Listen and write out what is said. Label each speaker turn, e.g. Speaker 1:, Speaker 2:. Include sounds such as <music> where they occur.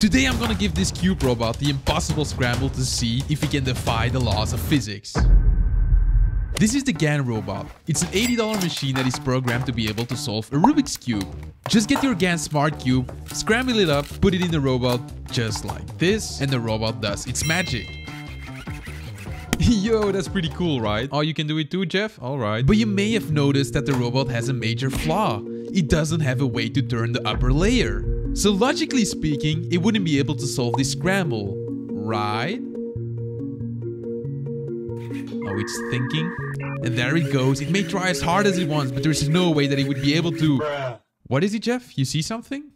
Speaker 1: Today I'm gonna give this cube robot the impossible scramble to see if he can defy the laws of physics. This is the GAN robot. It's an $80 machine that is programmed to be able to solve a Rubik's Cube. Just get your GAN Smart Cube, scramble it up, put it in the robot just like this, and the robot does its magic. <laughs> Yo, that's pretty cool, right? Oh, you can do it too, Jeff? Alright. But you may have noticed that the robot has a major flaw. It doesn't have a way to turn the upper layer. So logically speaking, it wouldn't be able to solve this scramble, right? Oh, it's thinking. And there it goes. It may try as hard as it wants, but there's no way that it would be able to... What is it, Jeff? You see something?